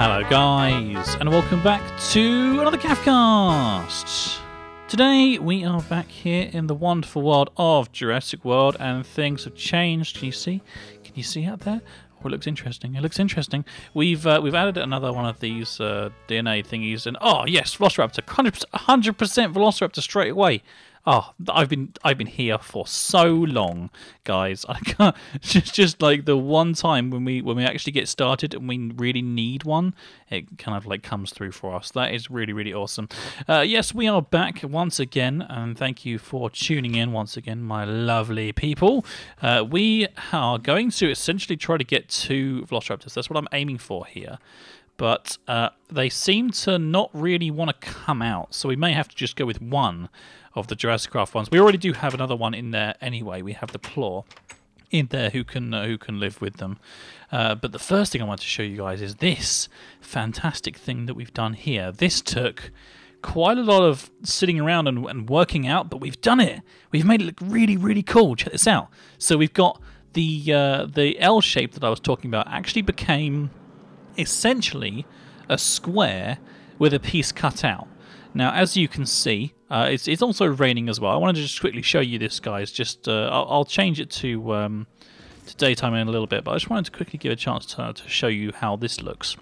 Hello, guys, and welcome back to another CaffCast. Today we are back here in the wonderful world of Jurassic World, and things have changed. Can you see? Can you see out there? Oh, it looks interesting. It looks interesting. We've uh, we've added another one of these uh, DNA thingies, and oh yes, Velociraptor, hundred percent Velociraptor straight away. Oh, I've been I've been here for so long, guys. I can't just just like the one time when we when we actually get started and we really need one, it kind of like comes through for us. That is really really awesome. Uh, yes, we are back once again, and thank you for tuning in once again, my lovely people. Uh, we are going to essentially try to get two Velociraptors. That's what I'm aiming for here but uh, they seem to not really want to come out, so we may have to just go with one of the Jurassic Craft ones. We already do have another one in there anyway. We have the Plor in there who can uh, who can live with them. Uh, but the first thing I want to show you guys is this fantastic thing that we've done here. This took quite a lot of sitting around and, and working out, but we've done it. We've made it look really really cool. Check this out. So we've got the uh, the L shape that I was talking about actually became essentially a square with a piece cut out. Now, as you can see, uh, it's, it's also raining as well. I wanted to just quickly show you this, guys. Just uh, I'll, I'll, change it to um, to daytime in a little bit, but I just wanted to quickly give a chance to, to show you how this looks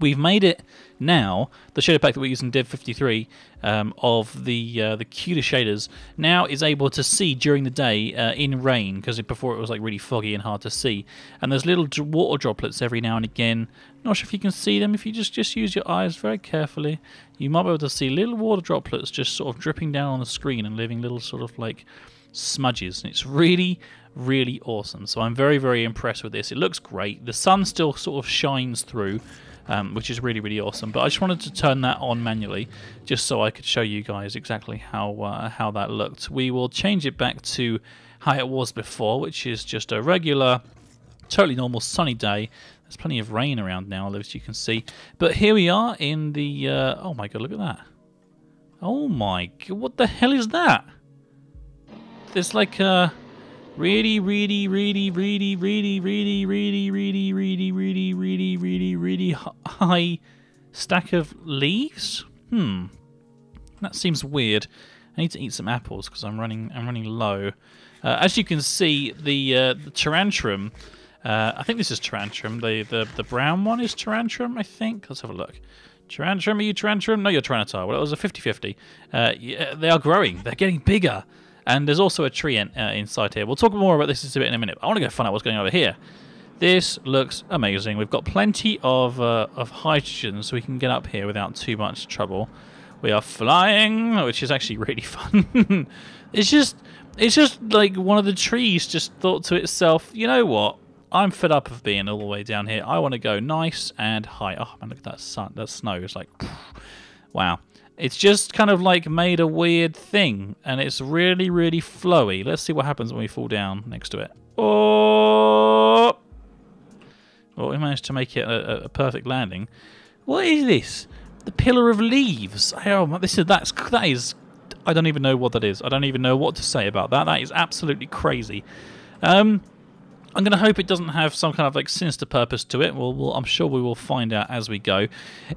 we've made it now the shader pack that we're using Dev 53 um, of the uh, the KUDA shaders now is able to see during the day uh, in rain because before it was like really foggy and hard to see. And there's little water droplets every now and again. Not sure if you can see them. If you just just use your eyes very carefully you might be able to see little water droplets just sort of dripping down on the screen and leaving little sort of like smudges. And it's really really awesome. So I'm very very impressed with this. It looks great. The sun still sort of shines through um, which is really, really awesome. But I just wanted to turn that on manually, just so I could show you guys exactly how uh, how that looked. We will change it back to how it was before, which is just a regular, totally normal sunny day. There's plenty of rain around now, as you can see. But here we are in the... Uh, oh my god, look at that. Oh my god, what the hell is that? There's like a really, really, really, really, really, really, really, really, really, really, really, really, really high stack of leaves. Hmm, that seems weird. I need to eat some apples because I'm running. I'm running low. Uh, as you can see, the uh, the Tyrantrum. Uh, I think this is Tyrantrum. The, the the brown one is Tyrantrum. I think. Let's have a look. Tyrantrum, are you Tyrantrum? No, you're Tyranitar. Well, it was a 50-50. Uh, yeah, they are growing. They're getting bigger. And there's also a tree in, uh, inside here. We'll talk more about this a bit in a minute. I want to go find out what's going on over here. This looks amazing. We've got plenty of, uh, of hydrogen so we can get up here without too much trouble. We are flying, which is actually really fun. it's just it's just like one of the trees just thought to itself, you know what? I'm fed up of being all the way down here. I want to go nice and high. Oh man, look at that sun, that snow. It's like, wow. It's just kind of like made a weird thing, and it's really, really flowy. Let's see what happens when we fall down next to it. Oh! Well, we managed to make it a, a perfect landing. What is this? The pillar of leaves. Oh, this is that's that is. I don't even know what that is. I don't even know what to say about that. That is absolutely crazy. Um, I'm going to hope it doesn't have some kind of like sinister purpose to it. Well, we'll, I'm sure we will find out as we go.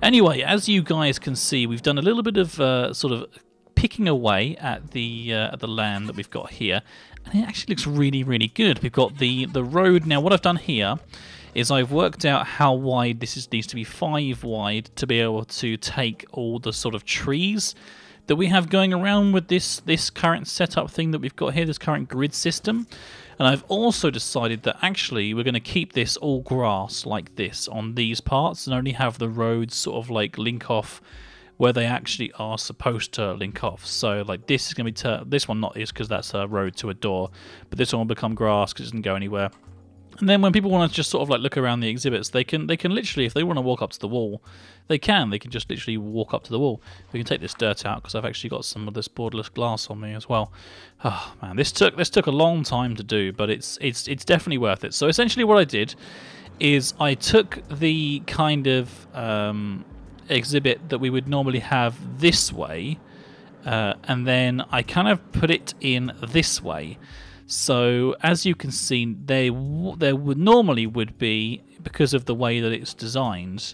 Anyway, as you guys can see, we've done a little bit of uh, sort of picking away at the uh, at the land that we've got here, and it actually looks really, really good. We've got the the road now. What I've done here is I've worked out how wide this is, needs to be five wide to be able to take all the sort of trees that we have going around with this this current setup thing that we've got here, this current grid system. And I've also decided that actually we're going to keep this all grass like this on these parts and only have the roads sort of like link off where they actually are supposed to link off. So like this is going to be, this one not is because that's a road to a door, but this one will become grass because it doesn't go anywhere. And then when people want to just sort of like look around the exhibits, they can they can literally, if they want to walk up to the wall, they can. They can just literally walk up to the wall. We can take this dirt out because I've actually got some of this borderless glass on me as well. Oh man, this took this took a long time to do, but it's it's it's definitely worth it. So essentially, what I did is I took the kind of um, exhibit that we would normally have this way, uh, and then I kind of put it in this way. So as you can see, there there would normally would be because of the way that it's designed,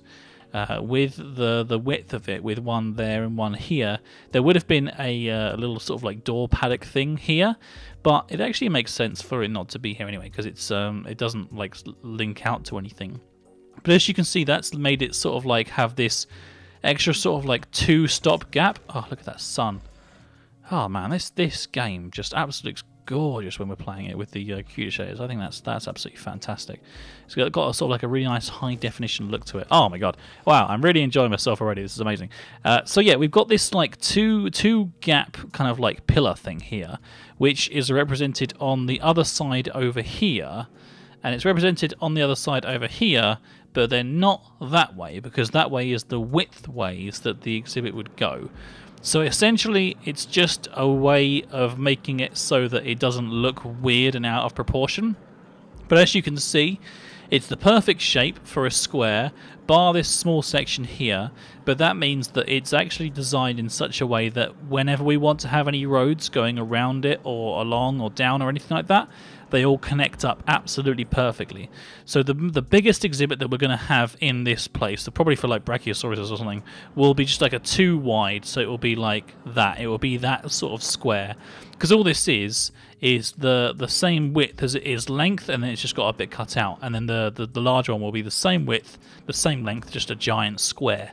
uh, with the the width of it, with one there and one here, there would have been a, uh, little sort of like door paddock thing here, but it actually makes sense for it not to be here anyway because it's um it doesn't like link out to anything. But as you can see, that's made it sort of like have this extra sort of like two stop gap. Oh, look at that sun. Oh man, this this game just absolutely gorgeous when we're playing it with the uh, shaders. I think that's that's absolutely fantastic. It's got, got a sort of like a really nice high definition look to it. Oh my god! Wow, I'm really enjoying myself already. This is amazing. Uh, so yeah, we've got this like two two gap kind of like pillar thing here, which is represented on the other side over here, and it's represented on the other side over here. But they're not that way because that way is the width ways that the exhibit would go. So essentially, it's just a way of making it so that it doesn't look weird and out of proportion. But as you can see, it's the perfect shape for a square, bar this small section here, but that means that it's actually designed in such a way that whenever we want to have any roads going around it or along or down or anything like that, they all connect up absolutely perfectly. So the the biggest exhibit that we're going to have in this place, probably for like Brachiosaurus or something, will be just like a two wide. So it will be like that. It will be that sort of square. Because all this is is the the same width as it is length, and then it's just got a bit cut out. And then the, the, the larger one will be the same width, the same length, just a giant square,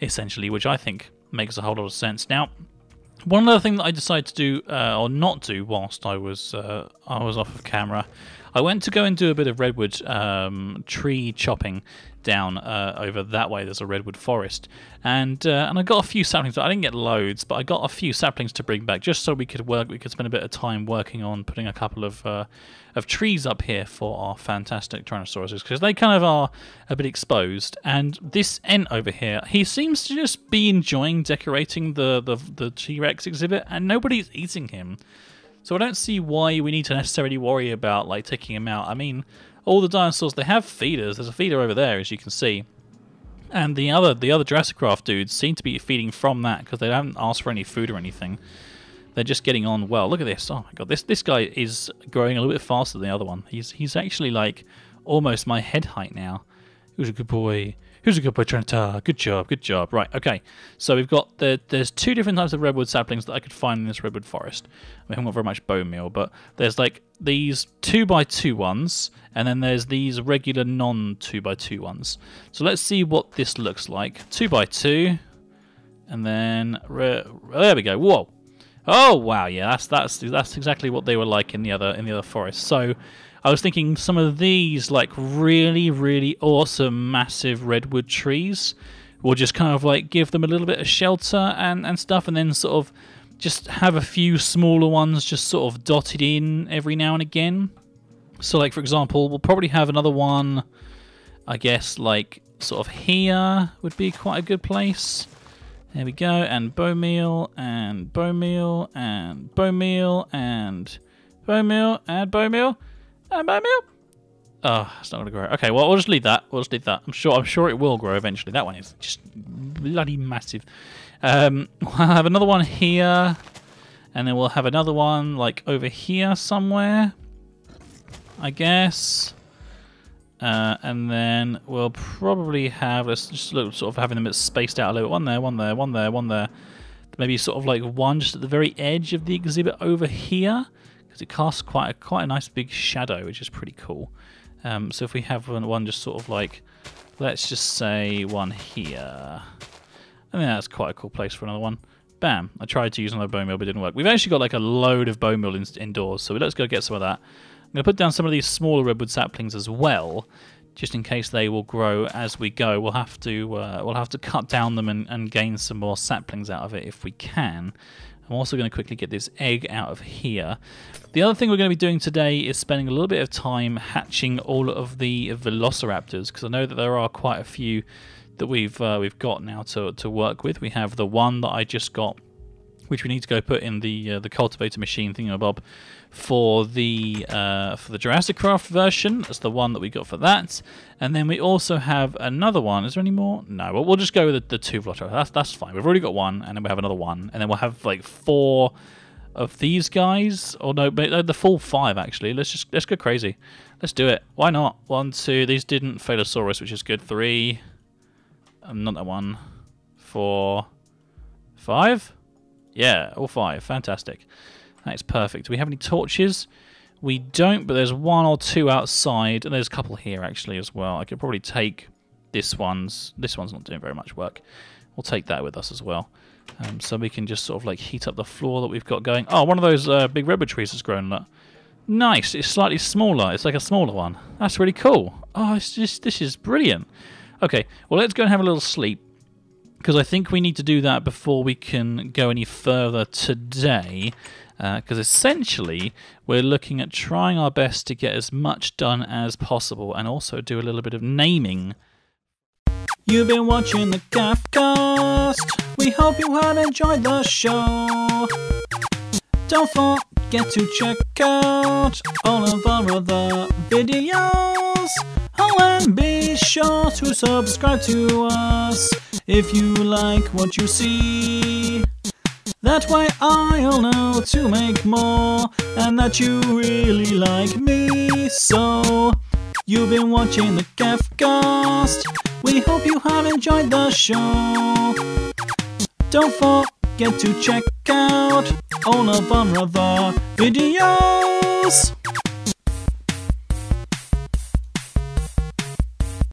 essentially, which I think makes a whole lot of sense. Now, one other thing that I decided to do uh, or not do whilst I was uh, I was off of camera, I went to go and do a bit of redwood um, tree chopping down uh, over that way. There's a redwood forest, and uh, and I got a few saplings. I didn't get loads, but I got a few saplings to bring back just so we could work. We could spend a bit of time working on putting a couple of uh, of trees up here for our fantastic Tyrannosauruses because they kind of are a bit exposed. And this Ent over here, he seems to just be enjoying decorating the the, the T Rex exhibit, and nobody's eating him. So I don't see why we need to necessarily worry about like taking him out. I mean, all the dinosaurs they have feeders. There's a feeder over there, as you can see. And the other the other Jurassic Craft dudes seem to be feeding from that because they haven't asked for any food or anything. They're just getting on well. Look at this. Oh my god, this this guy is growing a little bit faster than the other one. He's he's actually like almost my head height now. He was a good boy? Who's a good boy, Trenta? Good job, good job. Right, okay. So we've got the there's two different types of redwood saplings that I could find in this redwood forest. We haven't got very much bone meal, but there's like these two by two ones, and then there's these regular non two by two ones. So let's see what this looks like. Two by two, and then there we go. Whoa. Oh wow, yeah, that's that's that's exactly what they were like in the other in the other forest. So I was thinking some of these, like really, really awesome, massive redwood trees, will just kind of like give them a little bit of shelter and, and stuff, and then sort of just have a few smaller ones just sort of dotted in every now and again. So, like, for example, we'll probably have another one, I guess, like sort of here would be quite a good place. There we go, and bone meal, and bone meal, and bone meal, and bone meal, and bone meal. And by meal. Oh, it's not gonna grow. Okay, well we'll just leave that. We'll just leave that. I'm sure. I'm sure it will grow eventually. That one is just bloody massive. Um, we'll have another one here, and then we'll have another one like over here somewhere. I guess. Uh, and then we'll probably have let's just look sort of having them spaced out a little. One there, one there, one there, one there. Maybe sort of like one just at the very edge of the exhibit over here because it casts quite a, quite a nice big shadow, which is pretty cool. Um, so if we have one, one just sort of like, let's just say one here. I think that's quite a cool place for another one. Bam! I tried to use another bone meal, but it didn't work. We've actually got like a load of bone meal in, indoors, so let's go get some of that. I'm going to put down some of these smaller redwood saplings as well, just in case they will grow as we go. We'll have to uh, we'll have to cut down them and, and gain some more saplings out of it if we can. I'm also going to quickly get this egg out of here. The other thing we're going to be doing today is spending a little bit of time hatching all of the velociraptors because I know that there are quite a few that we've uh, we've got now to, to work with. We have the one that I just got which we need to go put in the uh, the cultivator machine thingamabob for the uh, for the Jurassic Craft version. That's the one that we got for that. And then we also have another one. Is there any more? No. Well, we'll just go with the, the two Velociraptor. That's that's fine. We've already got one, and then we have another one, and then we'll have like four of these guys. Or no, the full five actually. Let's just let's go crazy. Let's do it. Why not? One, two. These didn't Failosaurus, which is good. Three. Um, not that one. Four. Five? Yeah, all five. Fantastic. That is perfect. Do we have any torches? We don't, but there's one or two outside, and there's a couple here actually as well. I could probably take this one's. This one's not doing very much work. We'll take that with us as well. Um, so we can just sort of like heat up the floor that we've got going. Oh, one of those uh, big redwood trees has grown up. Nice. It's slightly smaller. It's like a smaller one. That's really cool. Oh, it's just this is brilliant. Okay, well let's go and have a little sleep because I think we need to do that before we can go any further today. Because uh, essentially, we're looking at trying our best to get as much done as possible and also do a little bit of naming. You've been watching the CaffCast. We hope you have enjoyed the show. Don't forget to check out all of our other videos. Oh, and be sure to subscribe to us if you like what you see. That way I'll know to make more and that you really like me. So, you've been watching the CaffCast. We hope you have enjoyed the show. Don't forget to check out all of our other videos.